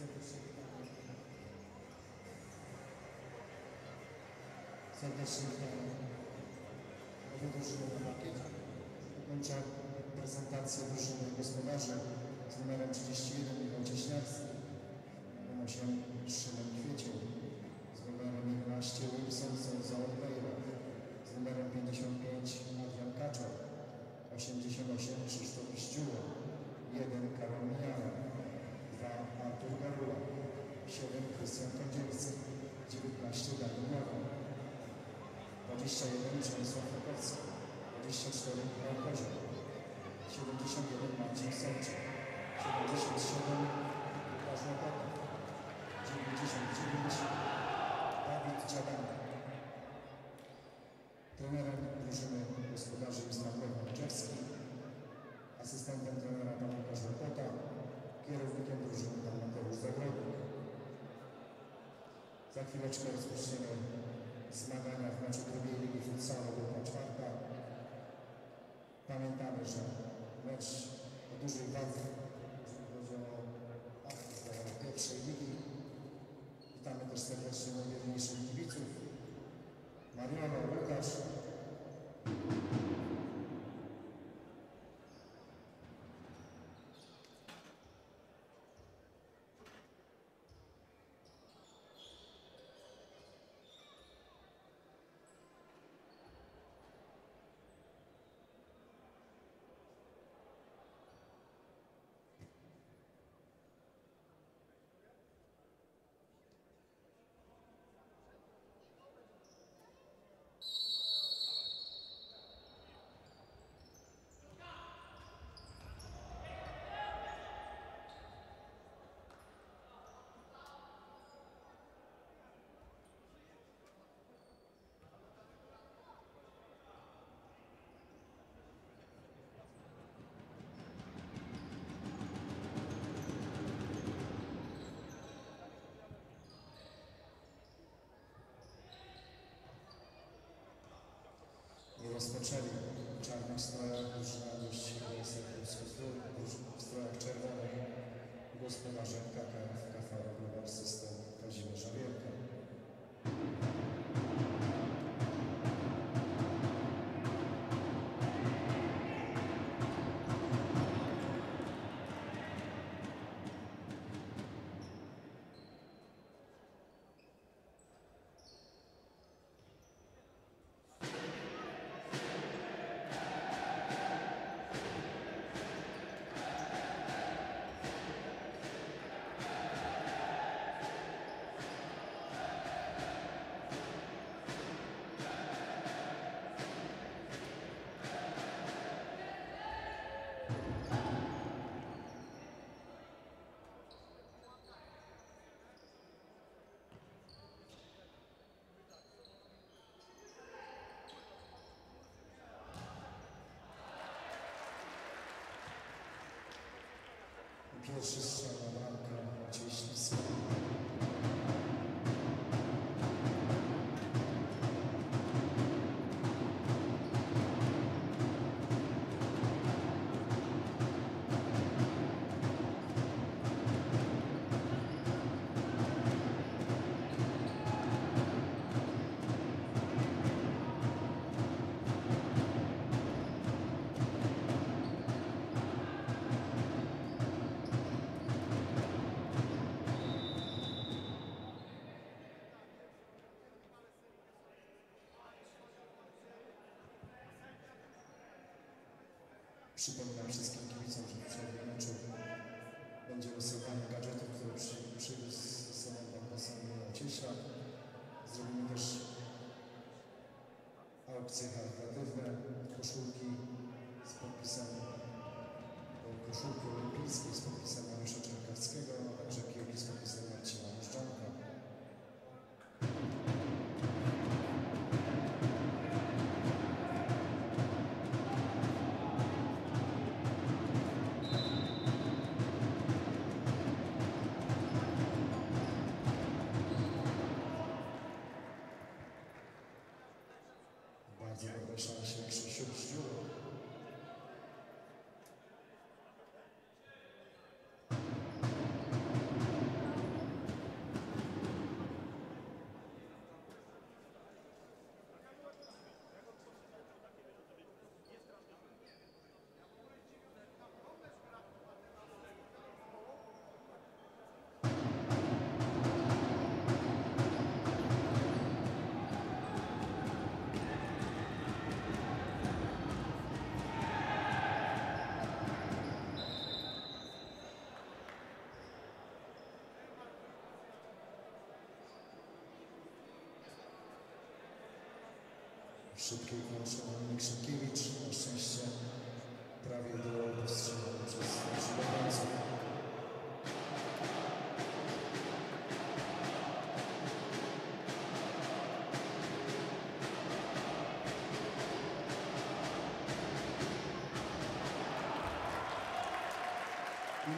Serdecznie witamy. Serdecznie witamy. Nowe drużyny Makiet. Kończę prezentację drużyny gospodarzy z numerem 31 Michał Cieśniarski, numerem 8 Szymon Kwiecień, z numerem 11 Wilson Souza Oliveira, z numerem 55 Adrian Kaczor, 88 Krzysztof Ściuło, 1 Karol Mijana, 2 Artur Garula, 7 Krystian Kądzielski, 19 Daniel Jawor, 21 Przemysław Rakowski, 24 Michał Kozioł, 71 Marcin Sączek, 77 Łukasz Łopata, 99 Dawid Dziadana. Trenerem drużyny gospodarzy jest Mateusz Walczewski, asystentem trenera pan Łukasz Łopata, kierownikiem drużyny pan Mateusz Zagrodnik. Za chwileczkę rozpoczniemy zmagania w meczu drugiej ligi futsalu grupa czwarta. Pamiętamy, że o dużej wadze, jeśli chodzi o awans do pierwszej ligi. Witamy też serdecznie najwierniejszych kibiców. Mariano, Łukasz. i rozpoczęli w czarnych strojach drużyna gości Polski w strojach czerwonych gospodarzem KKF KFR Global System Kazimierza Wielka. Pierwszy strzał na Przypominam wszystkim kibicom, że w przerwie meczu będzie losowanie gadżetów, które przy, przywiózł ze sobą pan poseł Cieśla. Zrobimy też aukcje charytatywne, koszulki z podpisem koszulki olimpijskiej z podpisem szybkiej kończy Dominik Szymkiewicz. Na szczęście prawie było powstrzymane przez naszych obrońców. I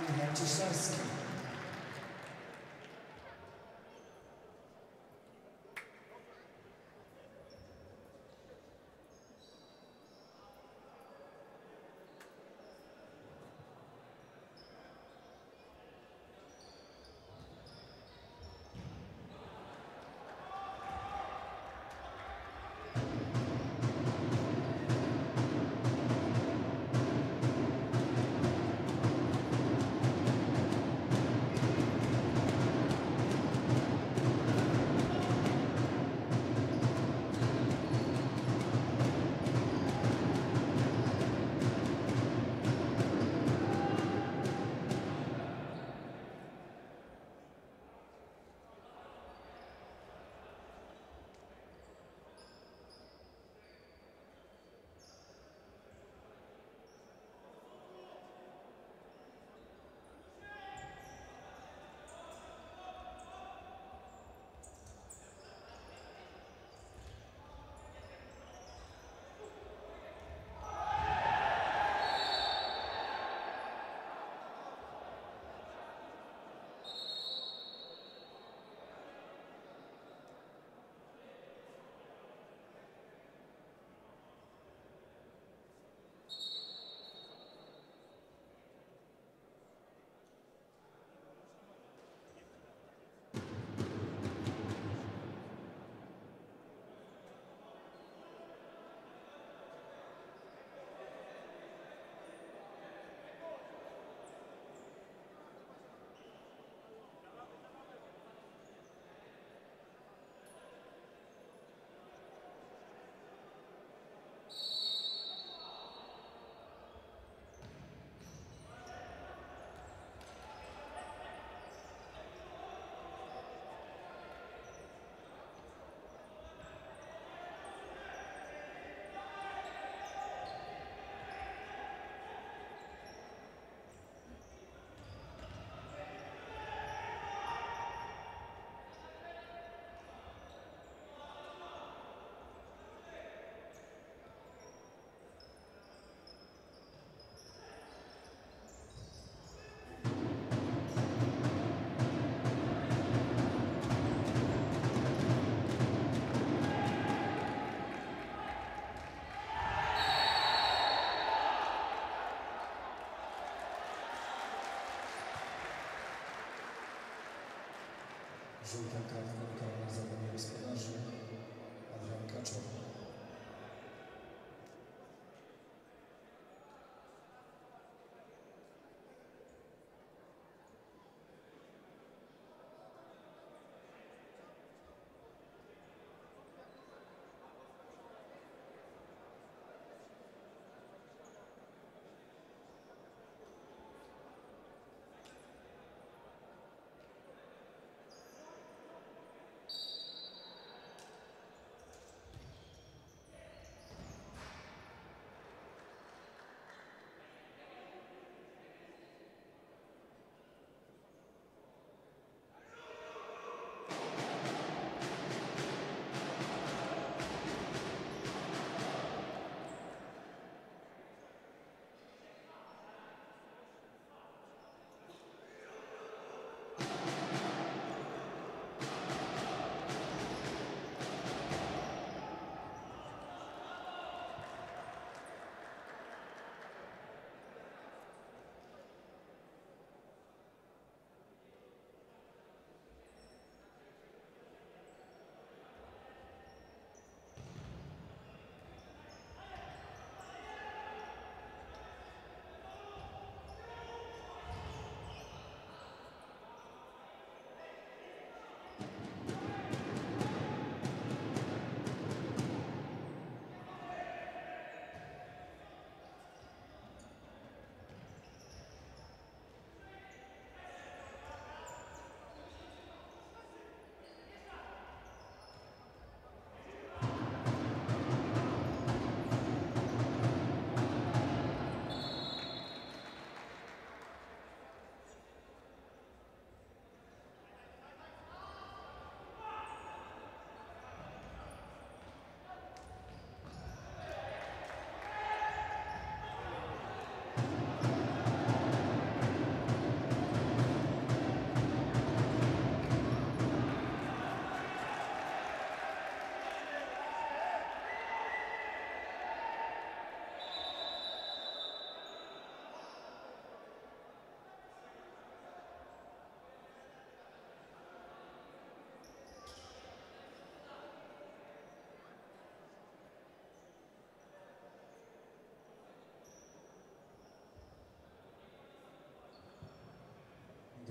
Żółta kartka karna za danie gospodarzy Adrian Kaczor.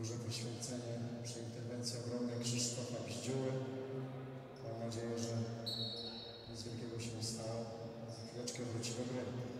Duże poświęcenie przy interwencji ogromnej Krzysztofa Bździuły. Mam nadzieję, że nic wielkiego się nie stało. Za chwileczkę wróci do gry.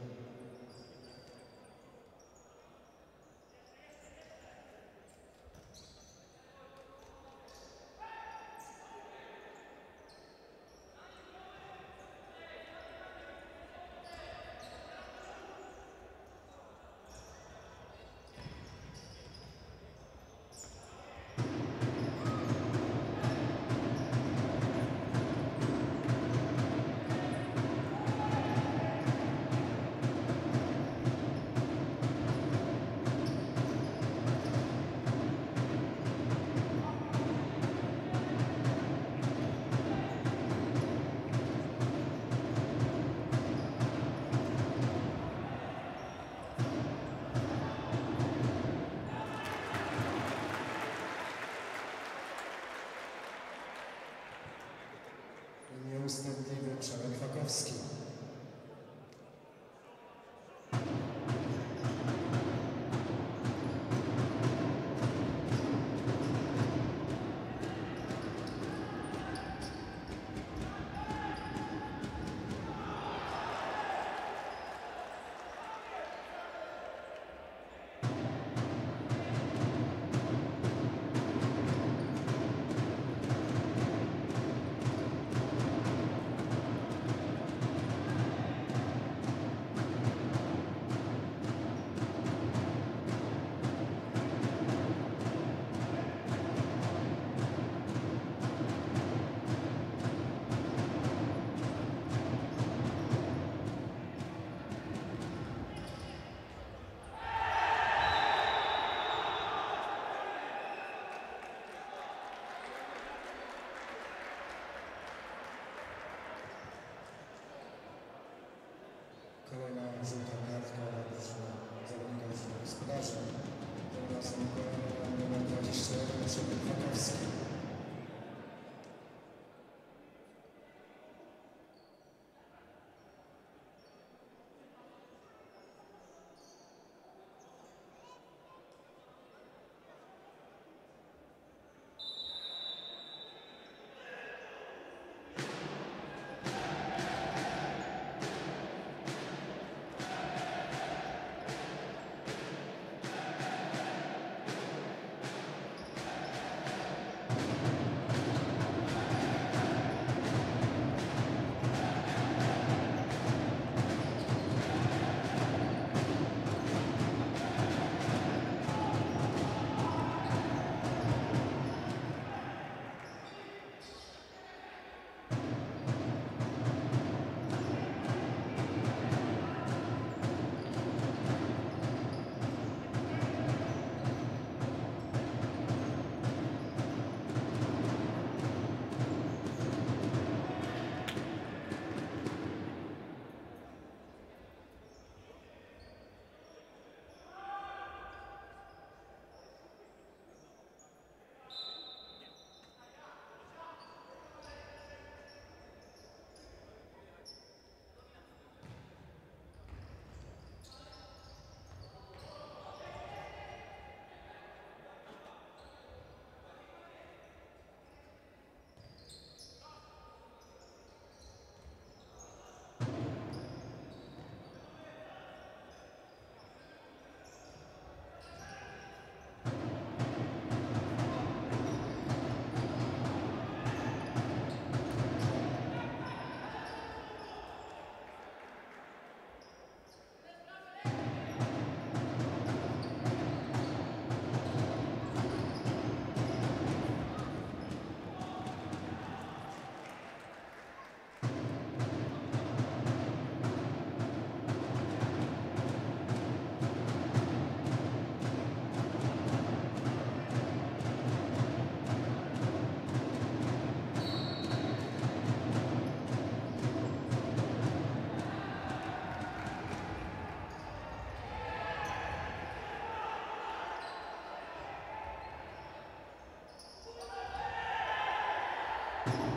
you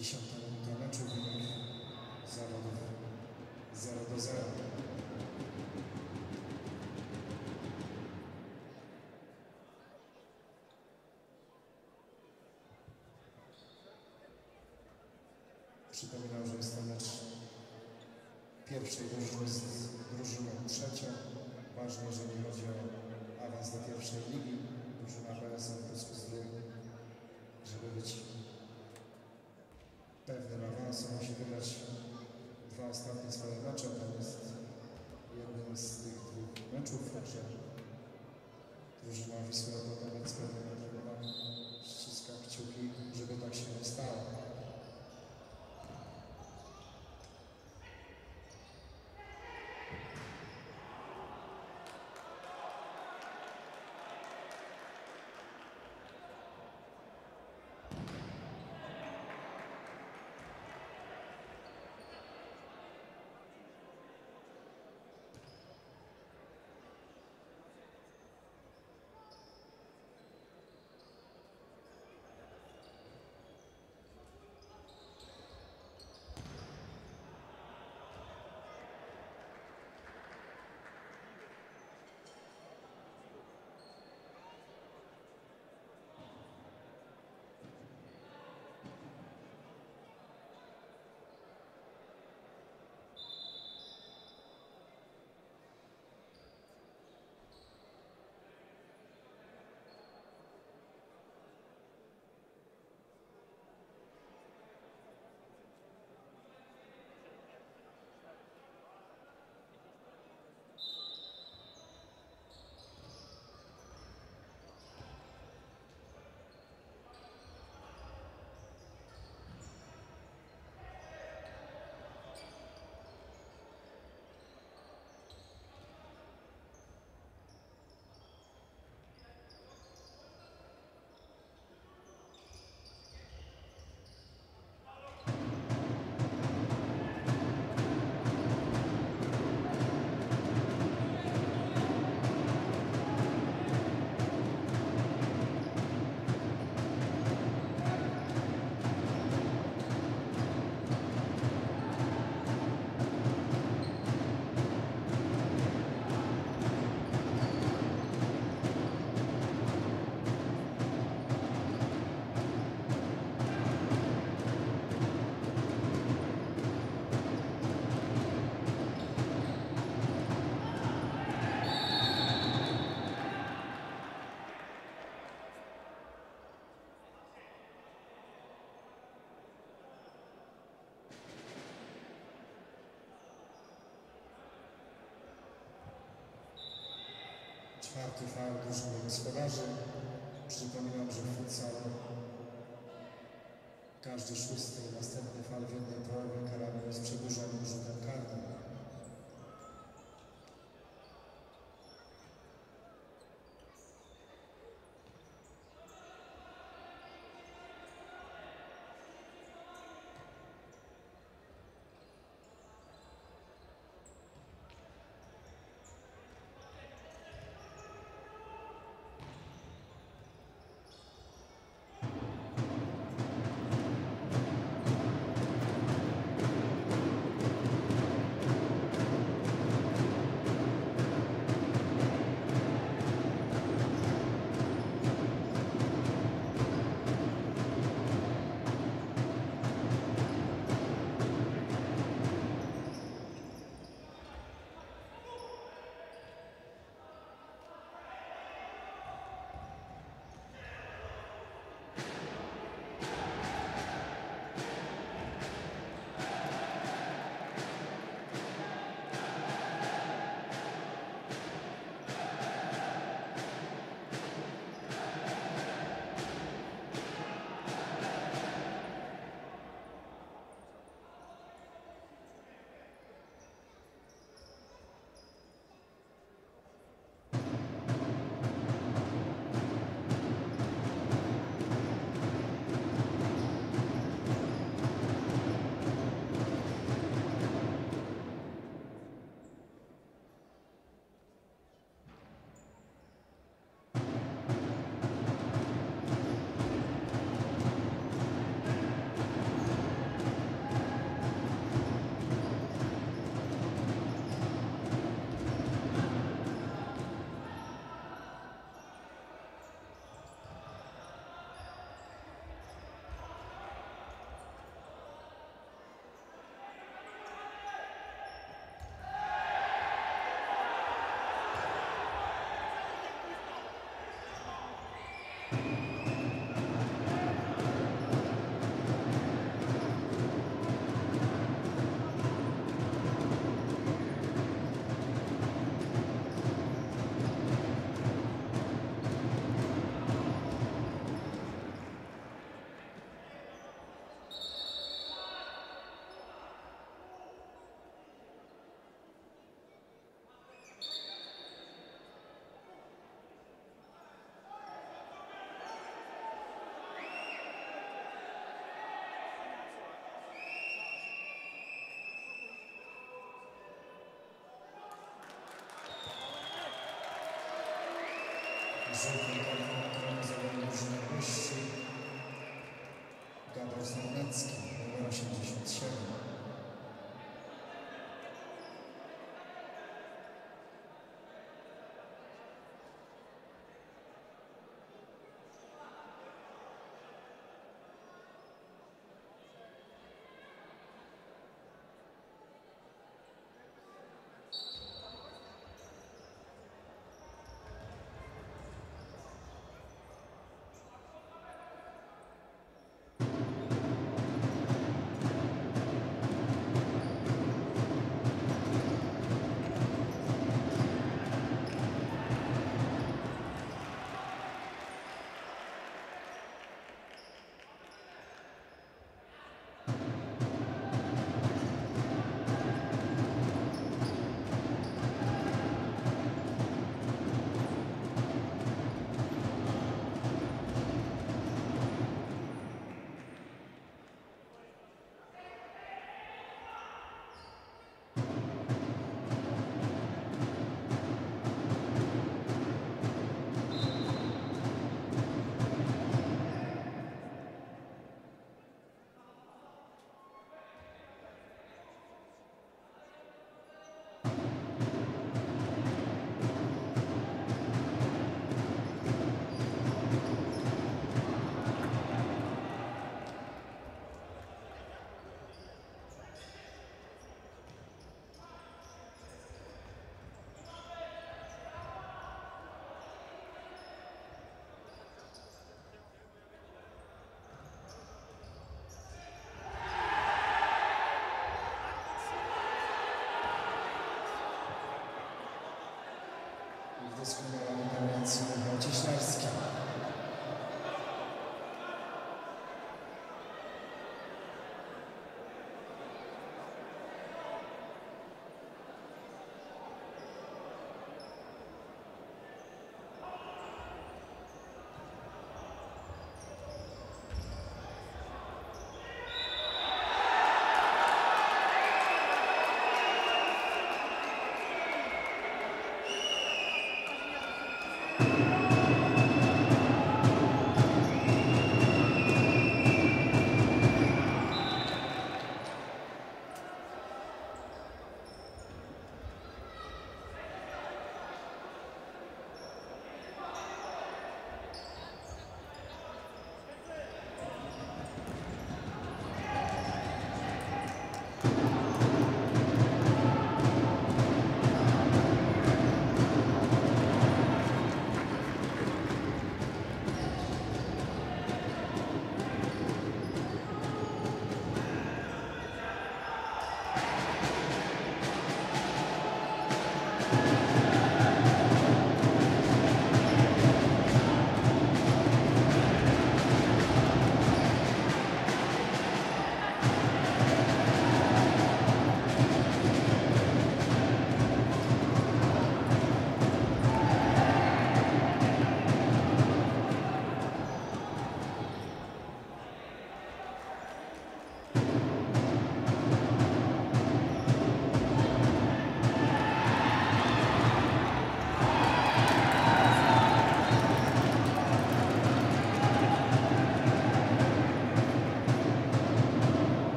Dziesiąta minuta meczu, wynik zawodów 0 do 0. Przypominam, że jest to mecz pierwszej drużyny z drużyną trzecią. Ważne, jeżeli chodzi o awans do pierwszej ligi. Drużyna PSL Zdrój, żeby być pewnym awansu musi wygrać dwa ostatnie swoje mecze. Ten jest jednym z tych dwóch meczów, także drużyna Wisły Opolnowecka dlatego Czwarty faul drużyny gospodarzy. Przypominam, że w futsalu każdy szósty następny fal w jednej połowie karany jest przedłużonym rzutem karnym. Gabriel Sarnecki, numer 87. Christ.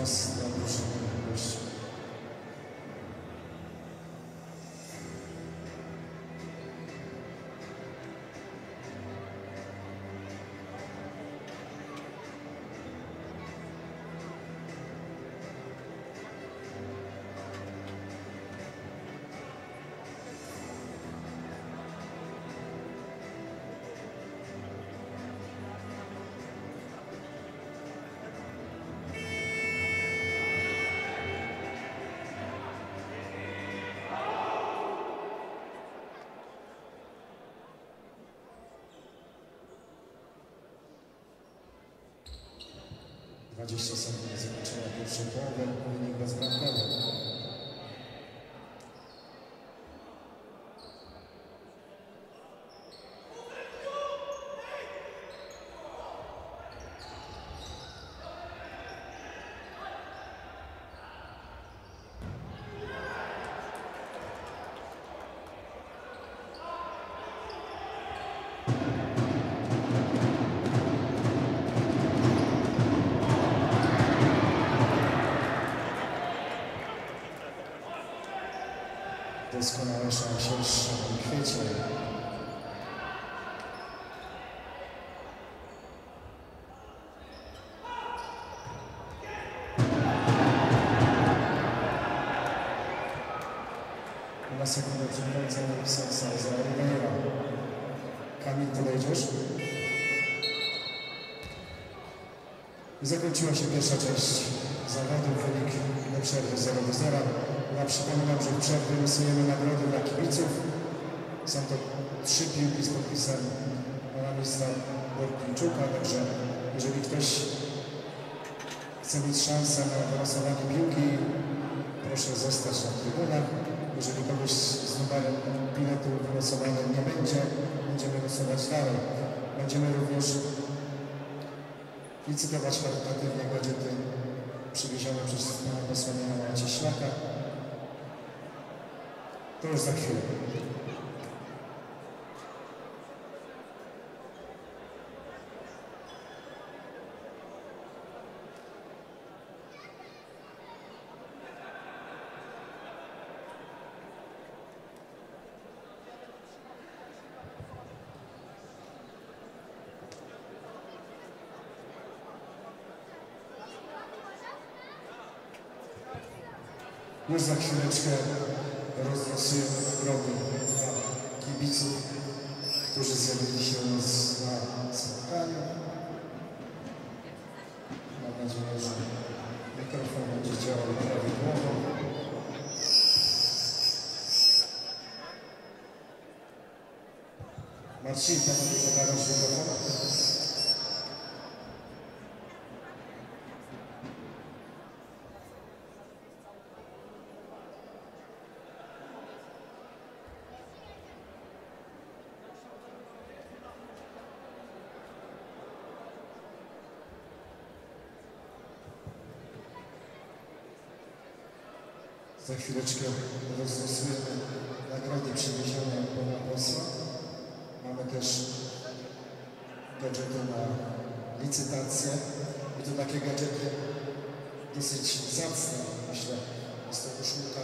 Czas 20 sekund zakończenia pierwszej połowy, wynik bezbramkowy. Doskonale się w kwiecie. Na sekundę przed końcem Sensa za Oliveira. Kamil, podejdziesz? Zakończyła się pierwsza część zawodów, wynik do przerwy 0 do 0. Ja przypominam, że w przerwie nagrody dla kibiców. Są to trzy piłki z podpisem pana ministra Bortniczuka, także jeżeli ktoś chce mieć szansę na wylosowanie piłki, proszę zostać na trybunach. Jeżeli kogoś z numerem biletu wylosowanym nie będzie, będziemy losować dalej. Będziemy również licytować charytatywnie gadżety przywiezione przez pana posła Mianowa Cieślaka. To już za chwilę. Już za chwileczkę nagrody dla kibiców, którzy zjawili się u nas na spotkaniu. Mam nadzieję, że mikrofon będzie działał prawidłowo. Marcin, panowie zabrać mikrofon. Za chwileczkę rozlosujemy nagrody przywiezione od pana posła. Mamy też gadżety na licytację. I to takie gadżety dosyć zacne, myślę. Jest to koszulka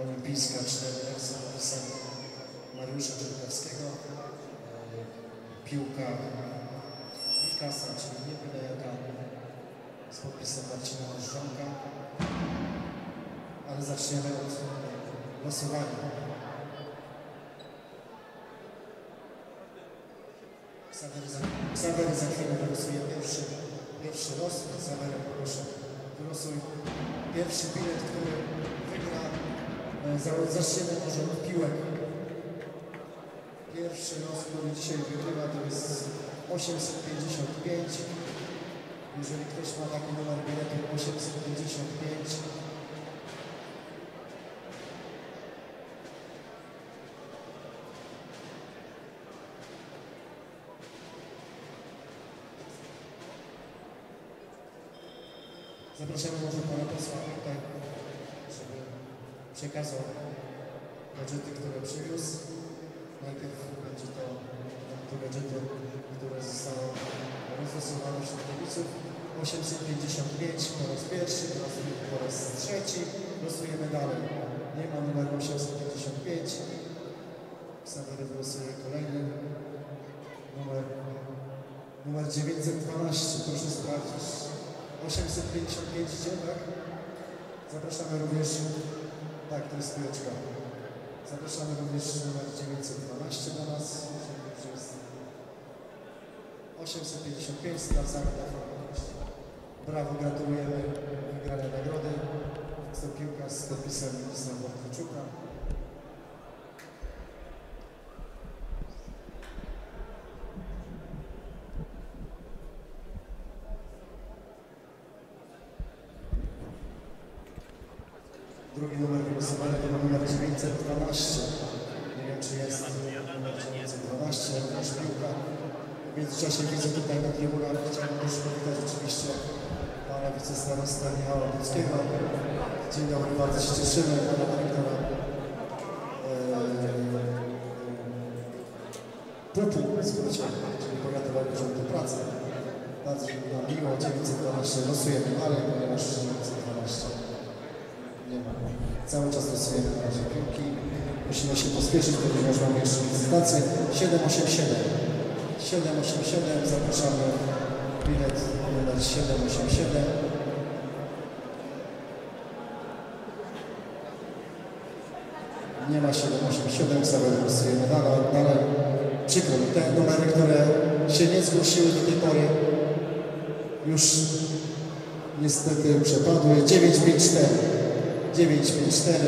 olimpijska 4 z napisem Mariusza Czerkowskiego. E, Piłka Mikasa, czyli nie byle jaka, z podpisem Marcina Możdżonka ale zaczniemy od losowania. Ksawery za chwilę wylosuje pierwszy, pierwszy los. Ksawery proszę, wylosuj pierwszy bilet, który wygra. E, za- Zaczniemy może od piłek. Pierwszy los, który dzisiaj wygrywa, to jest 855. Jeżeli ktoś ma taki numer biletu 855, Zapraszamy może pana posła tutaj, żeby przekazał gadżety, które przywiózł. Najpierw będzie to, to gadżety, które zostały rozlosowane wśród kibiców. 855 po raz pierwszy, po raz, po raz trzeci. Losujemy dalej. Nie ma numeru 855. Ksawery wylosuje kolejny numer. Numer 912, proszę sprawdzić. 855 idzie, tak? Zapraszamy również, tak, to jest piłeczka. Zapraszamy również numer 912 do nas. jeżeli dobrze jest. 855, sprawdzamy na. Brawo, gratulujemy wygrania nagrody. Jest to piłka z podpisem ministra Bortniczuka. Drugi numer wylosowany to numer 912. Nie wiem, czy jest numer 912, również piłka. W międzyczasie widzę tutaj na trybunach, chciałbym też powitać oczywiście pana wicestarostę Michała Puckiego. Dzień dobry, bardzo się cieszymy, pana dyrektora PUP-u w skrócie, czyli Powiatowego Urzędu Pracy. Bardzo nam miło, 912 losujemy dalej, ponieważ 912 nie ma. Cały czas losujemy na piłki. Musimy się pospieszyć, ponieważ mamy jeszcze licytację. 787. 787, zapraszamy. Bilet numer 787. Nie ma 787, cały losujemy dalej. dalej. Przykro mi, te numery, które się nie zgłosiły do tej pory, już niestety przepadły. 954. 954.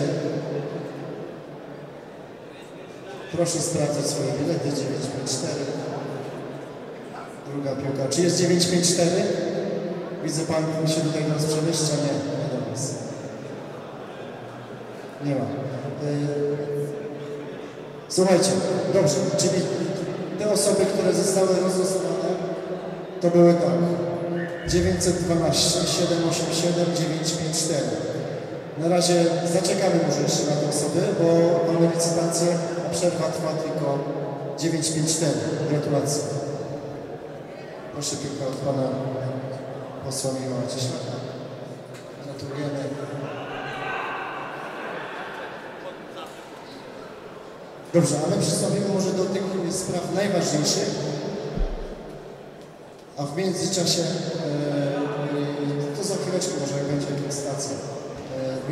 Proszę sprawdzić swoje bilety. 954. Druga piłka. Czy jest 954? Widzę pan się tutaj nas przemieszcza. Nie, nie do nas. Nie ma. Y, Słuchajcie, dobrze, czyli te osoby, które zostały rozlosowane, to były tak. 912, 787, 954. Na razie zaczekamy może jeszcze na te osoby, bo mamy licytację, a przerwa trwa tylko 954. Gratulacje. Proszę piłkę od pana posła Michała Cieślaka. Gratulujemy. Dobrze, ale przystąpimy może do tych spraw najważniejszych. A w międzyczasie,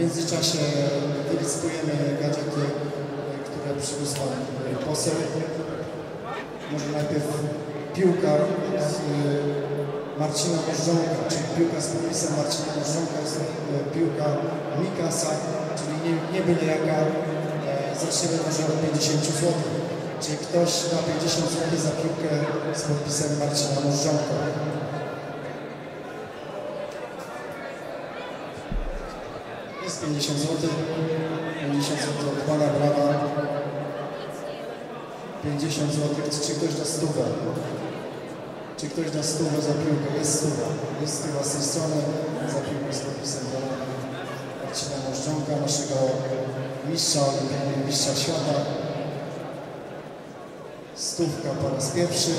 międzyczasie wylicytujemy gadżety, które przyniósł Pan poseł. Może najpierw piłka od e, Marcina Możdżonka, czyli piłka z podpisem Marcina Możdżonka, jest e, piłka Mikasa, czyli nie, nie byle jaka, e, zaczniemy może od 50 zł. Czy ktoś da 50 zł za piłkę z podpisem Marcina Możdżonka? 50 zł. 50 zł od Pana Brawa. 50 zł. Czy ktoś da stówę? Czy ktoś da stówę za piłkę? Jest stuwa. Jest stuwa z tej strony za piłkę z podpisem Brawa. Marcina Możdżonka, naszego mistrza, olimpijnego mistrza świata. Stówka po raz pierwszy.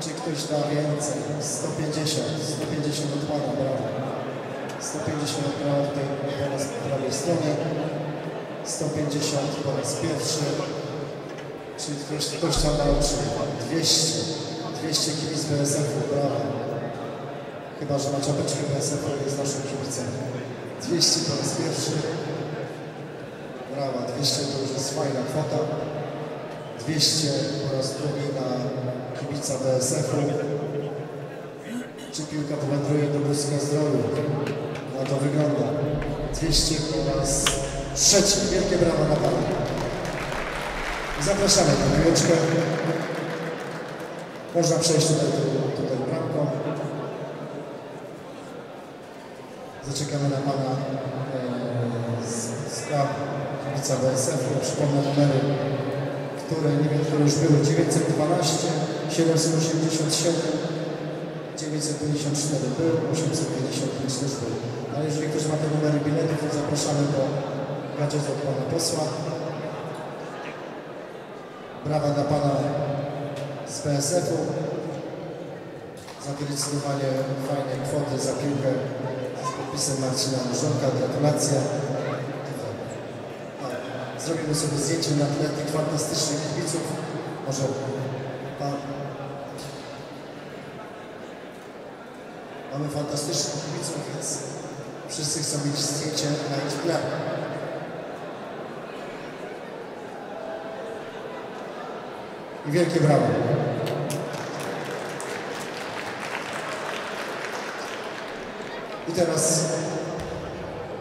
Czy ktoś da więcej? 150. 150 od Pana, brawo. 150 od Pana tutaj po raz prawej stronie. 150 po raz pierwszy. Czy ktoś, ktoś tam dał czy 200. 200 kibic BSF-u, brawo. Chyba, że ma czapeczkę BSF-u jest naszym kibicem. 200 po raz pierwszy. Brawa, 200 to już jest fajna kwota. 200 po raz drugi na kibica BSF-u. Czy piłka powędruje do Błyska Zdrowiu? To wygląda. 200 po trzeci. Wielkie brawa na Pana. Zapraszamy na piłeczkę. Można przejść tutaj, tutaj bramką. Zaczekamy na Pana e, z, z praw kibica BSF-u. Przypomnę numery które nie wiem, które już były 912, 787, 954 był, 855 też był. Ale jeżeli ktoś ma te numery biletów, to zapraszamy do gadżetu od pana posła. Brawa dla pana z PSF-u. za decydowanie fajnej kwoty za piłkę z podpisem Marcina Murzonka. Gratulacje. Tak, Zrobimy sobie zdjęcie na tle tych fantastycznych kibiców. Może pan... Mamy fantastycznych kibiców, więc wszyscy chcą mieć zdjęcie na ich tle. I wielkie brawo. I teraz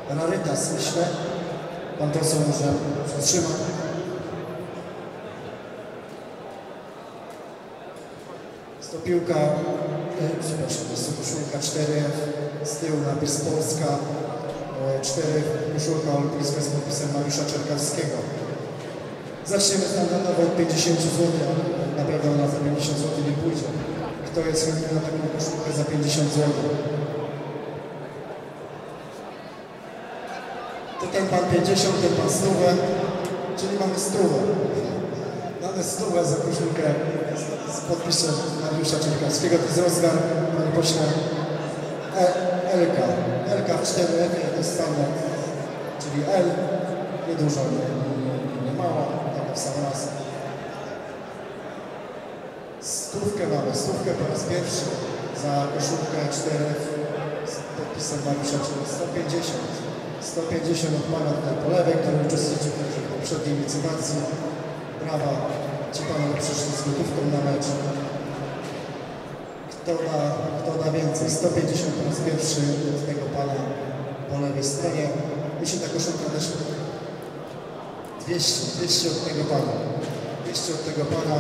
rarytas, myślę. Pan poseł może zatrzyma. To piłka, e, przepraszam, jest to koszulka 4, z tyłu napis Polska, e, 4, koszulka olimpijska z podpisem Mariusza Czerkawskiego. Zaczniemy standardowo od 50 zł, ale na pewno ona za 50 zł nie pójdzie. Kto jest chętny na taką koszulkę za 50 zł? To ten pan 50, ten pan stówę, czyli mamy stówę. Mamy stówę za koszulkę z, podpisem Mariusza Czerkawskiego. To jest rozmiar, panie pośle, e, LK. LK w 4F to jest standard, czyli L, niedużo, nie, nie, nie mała, taka w sam raz. Stówkę mamy, stówkę po raz pierwszy za koszulkę 4F z podpisem Mariusza Czerkawskiego. 150. 150 od pana tutaj po lewej, który uczestniczył w poprzedniej licytacji. Brawa, ci panowie z gotówką na mecz. Kto da, kto da więcej? 150 po raz pierwszy od tego pana po lewej stronie. Mi się ta koszulka też 200, 200 od tego pana. 200 od tego pana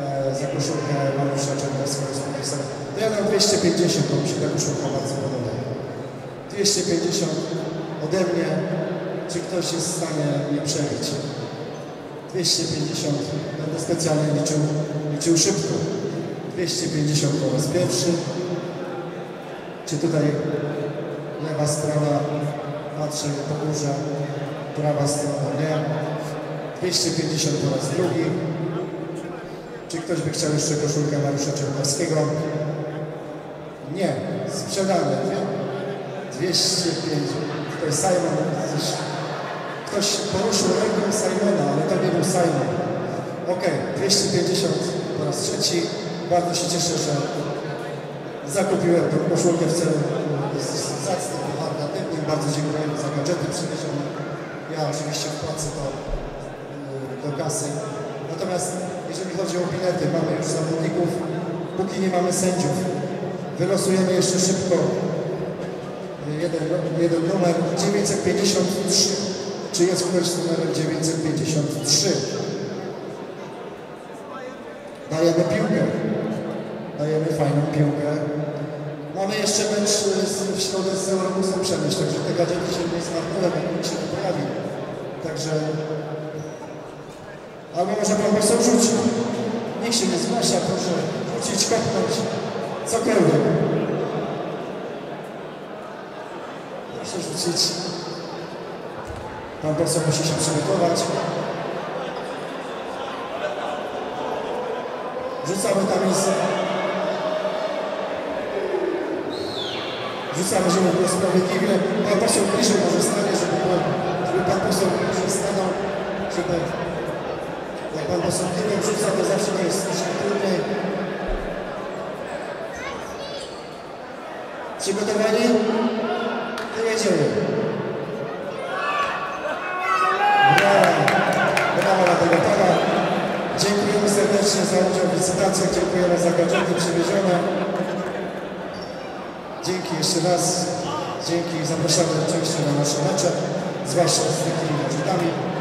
e, za koszulkę Mariusza Czerwowskiego z podpisem. To ja dam 250, bo mi się ta koszulka bardzo podoba. 250 ode mnie, czy ktoś jest w stanie mnie przebić. 250, będę specjalnie liczył, liczył szybko. 250 po raz pierwszy. Czy tutaj lewa strona, patrzę po górze, prawa strona nie. 250 po raz drugi. Czy ktoś by chciał jeszcze koszulkę Mariusza Czerwowskiego? Nie, sprzedane. 205. Tutaj Simon, ktoś poruszył ręką Simona, ale to nie był Simon. Ok, 250 po raz trzeci. Bardzo się cieszę, że zakupiłem tę koszulkę w celu zacnym, charytatywnym. Bardzo dziękujemy za gadżety przywiezione. Ja oczywiście wpłacę to yy, do kasy. Natomiast jeżeli chodzi o bilety, mamy już zawodników, póki nie mamy sędziów. Wylosujemy jeszcze szybko jeden, jeden numer 953. Czy jest ktoś z numerem 953? Dajemy piłkę. Dajemy fajną piłkę. Mamy jeszcze mecz w środę z Eurobusem Przemyśl, także te gadżety się nie jak mi się nie pojawi. Także... Albo może poseł rzuci. Niech się nie zgłasza, proszę rzucić, kopnąć, cokolwiek. Proszę rzucić. Pan poseł musi się przygotować. Rzucamy tam jest... Rzucamy, żeby było sprawiedliwie. Pan poseł bliżej może stanie, żeby, było, żeby pan poseł bliżej stanął, żeby... Jak pan poseł tyłem rzuca, to zawsze to jest trudniej. Przygotowani? To jedziemy. Brawa. Brawa dla tego pana. Dziękujemy serdecznie za licytacjach. Dziękujemy za gadżety przywiezione. Dzięki jeszcze raz. Dzięki. Zapraszamy częściej na nasze mecze, zwłaszcza z takimi gadżetami.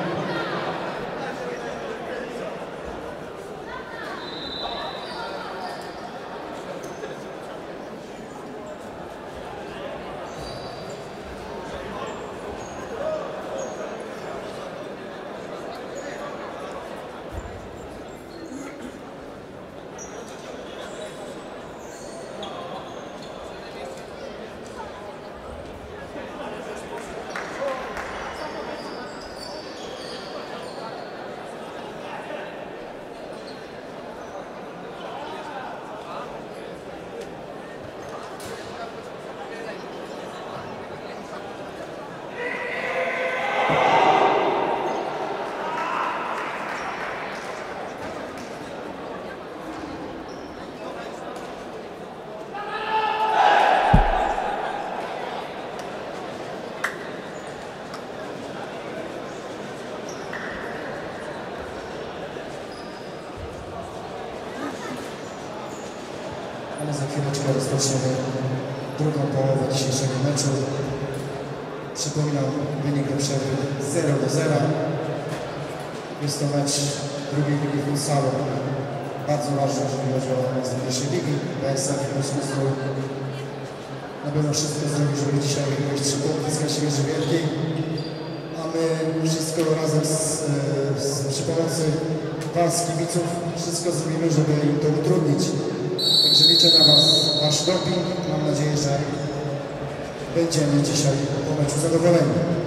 Was, kibiców, wszystko zrobimy, żeby im to utrudnić. Także liczę na Was, Wasz doping. Mam nadzieję, że będziemy dzisiaj po meczu zadowoleni.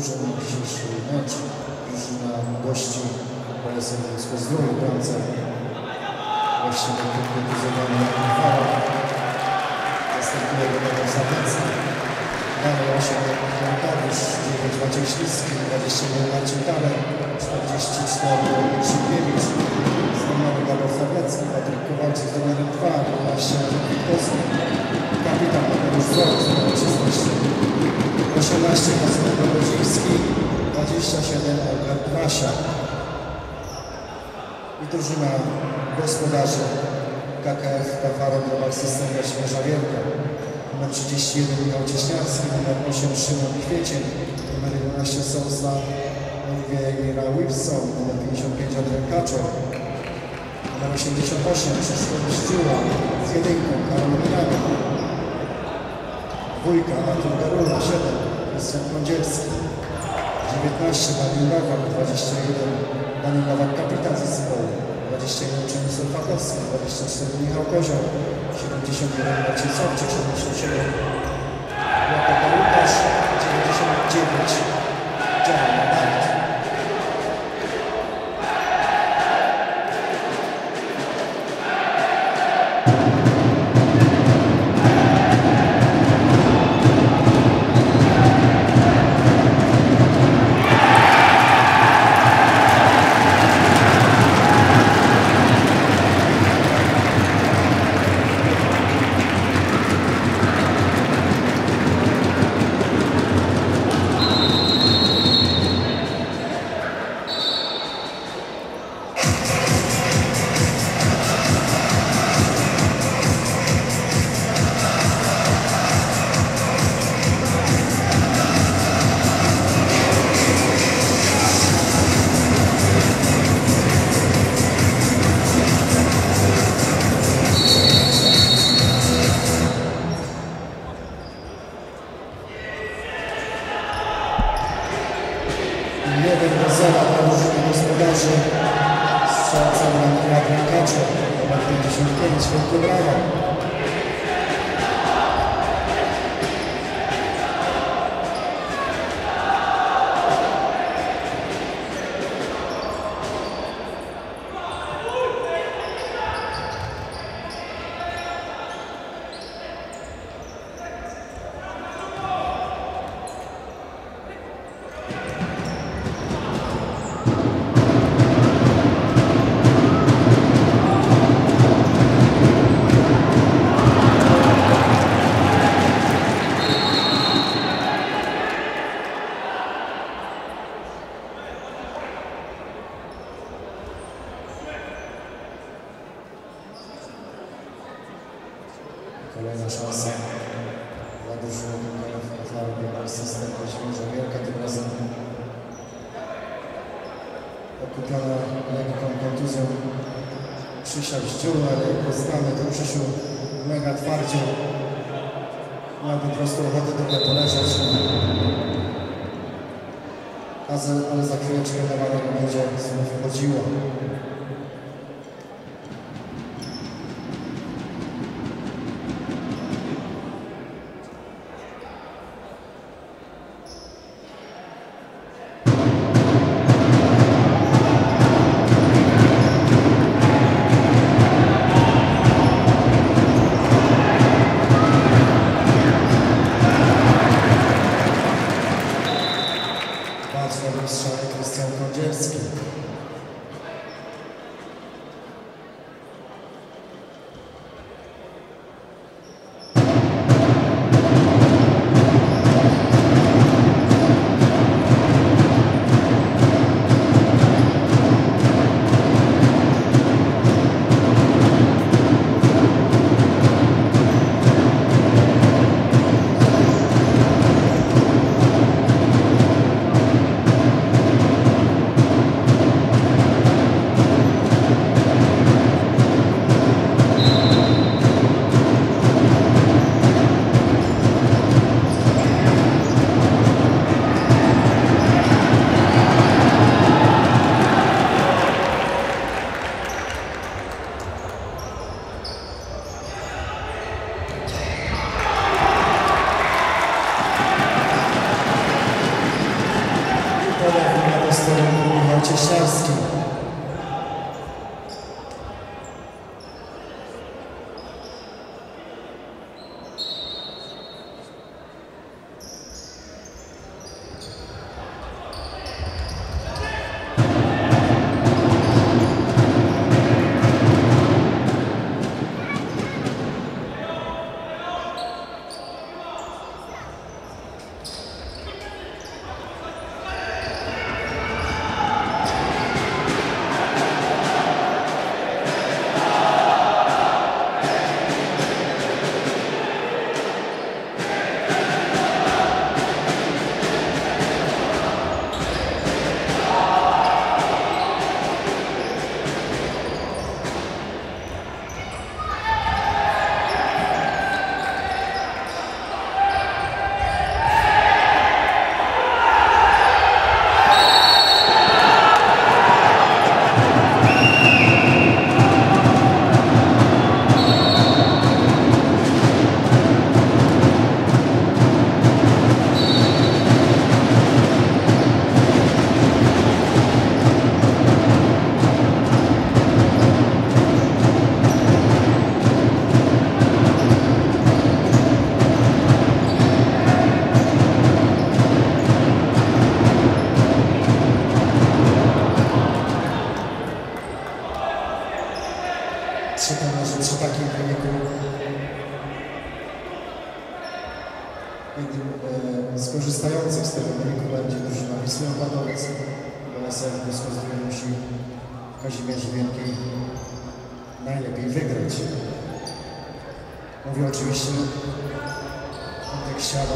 Drużyn na dzisiejszy mecz. Drużyna gości PSL Zdrój, bramce właśnie na konkretyzowanie Fara. Następuje Robert Zabecki, dalej 8 Jankawisz, 9 Maciej Śliski, 21 drużyna gospodarzy KKF Kafarem Global System Śmierza Wielka. Numer 31 Michał Cieśniarski, numer 8 Szymon Kwiecień, numer 11 Sousa Oliwiera Wilson, numer 55 Adrian Kaczor, numer 88 Krzysztof Szczyła z jedynką Karol Mirano, dwójka Artur Garula, 7 Krystian Kądzielski, 19 Daniel Nowak, 21 Daniel Nowak, kapitan zespołu, 21 Przemysław Fakowski, 24 Michał Kozioł, 71 Marcin Sobczyk, 77 Jakub Łukasz, 99 Dział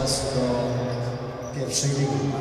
do pierwszej ligi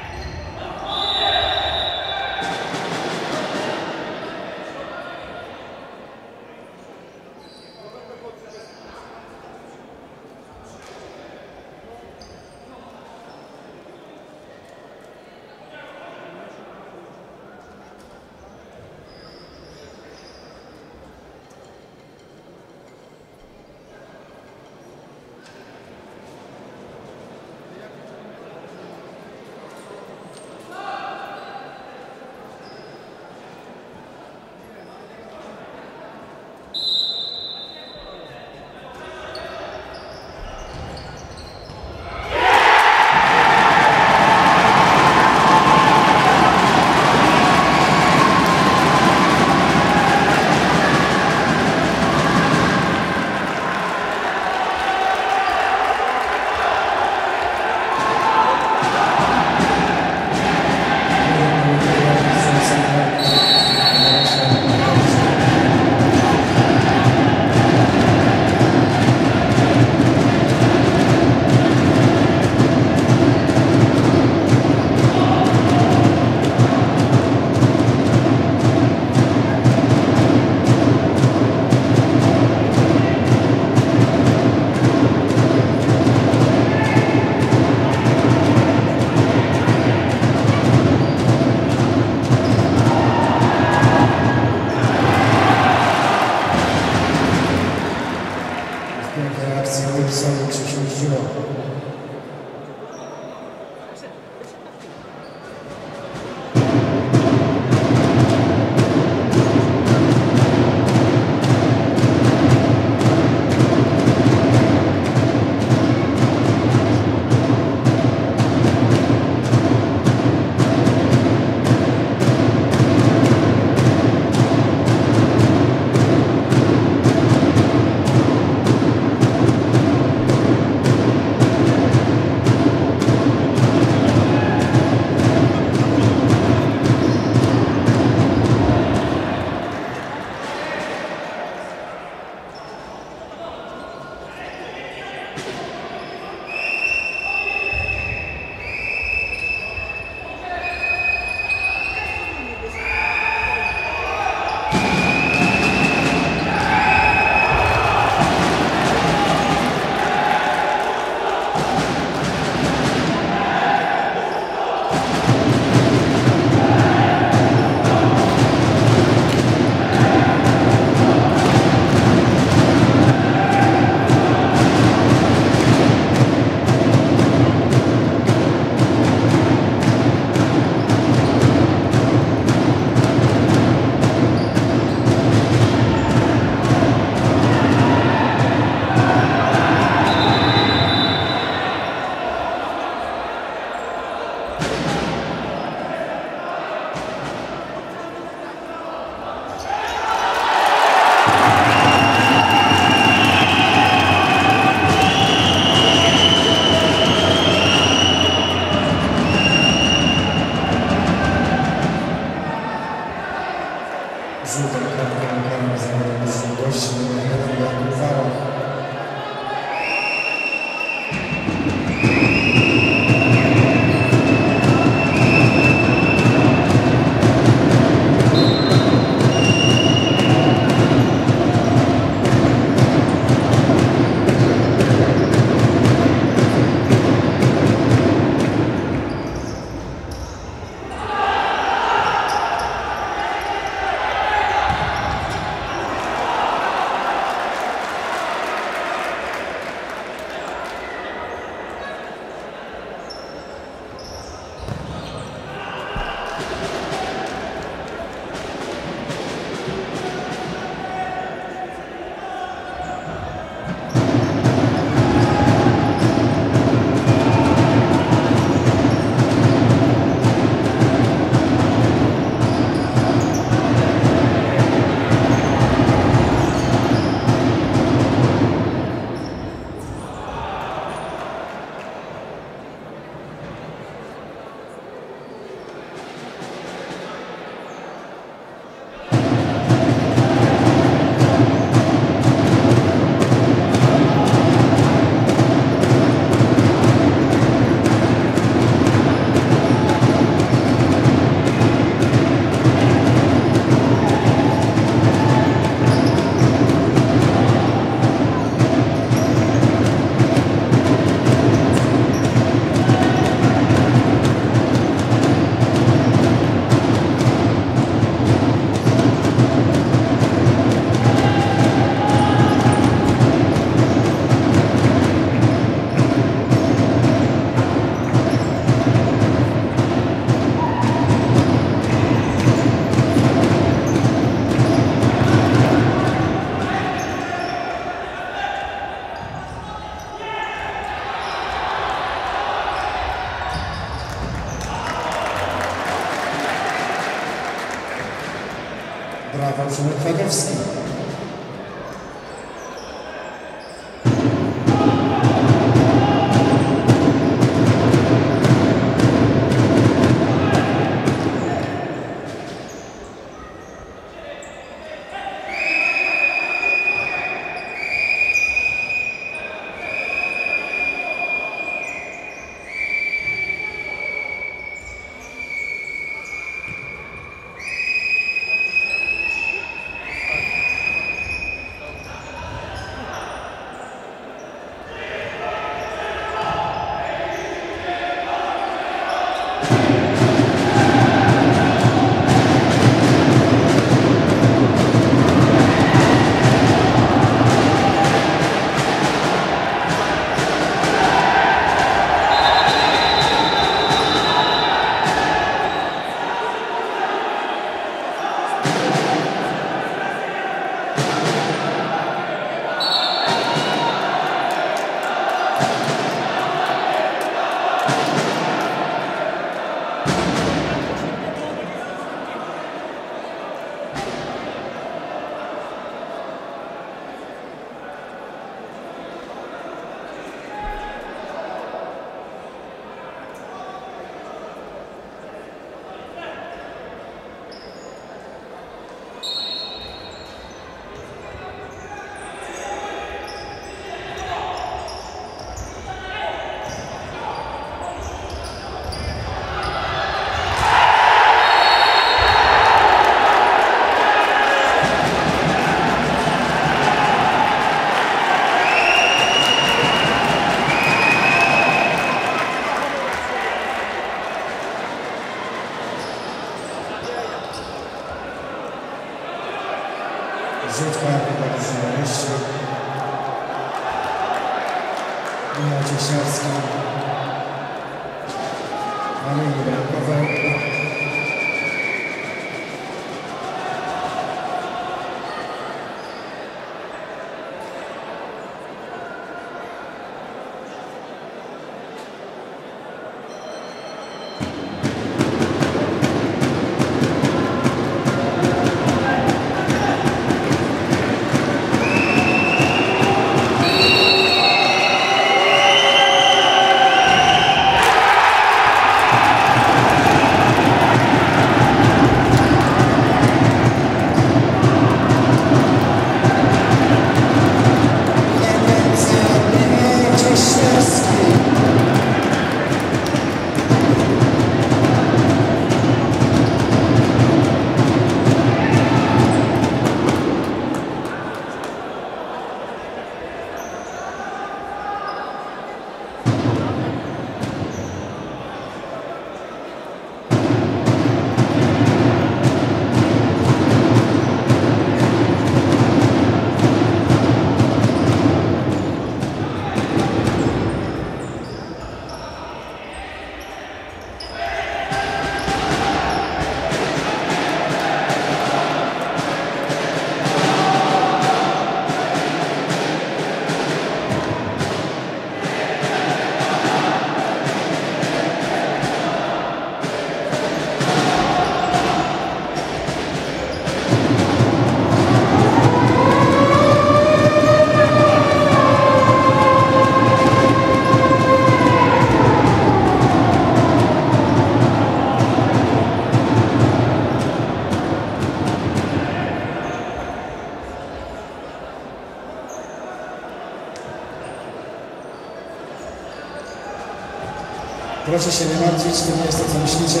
Proszę się nie martwić, to nie jest to, co myślicie.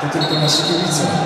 To tylko nasi kibice.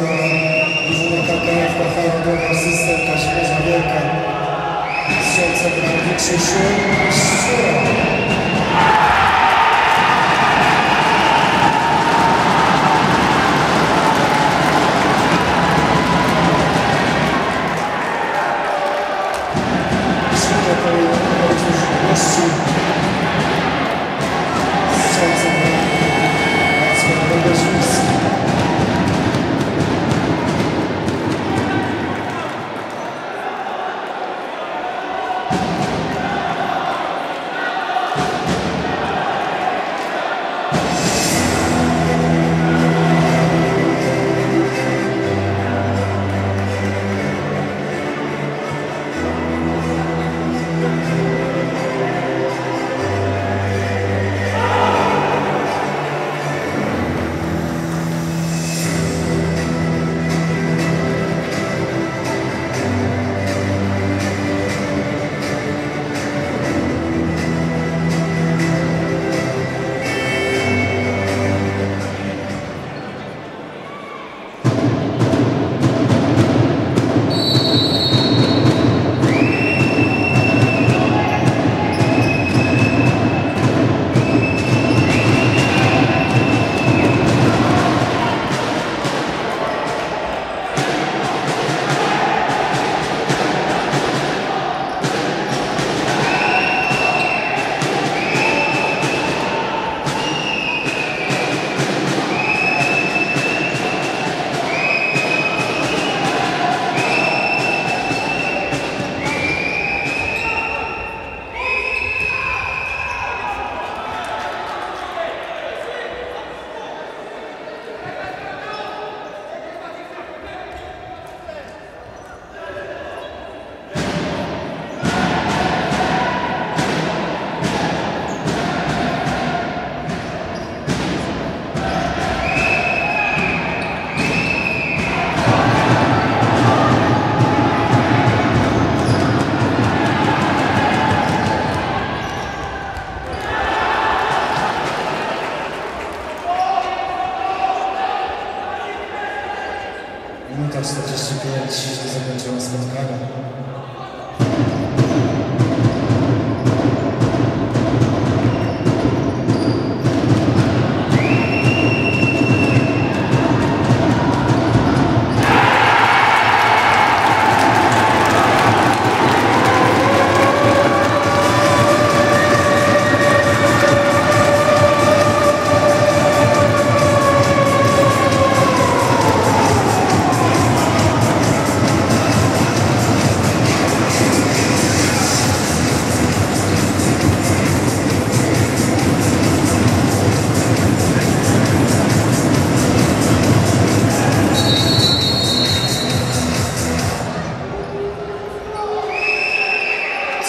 1 dla drużyny KKF Rafał Droga, asystent Kazimierza Wielka. Strzelcem bramki Krzysiu.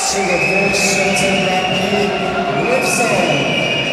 Trzy do dwóch, strzelcem bramki Lipson.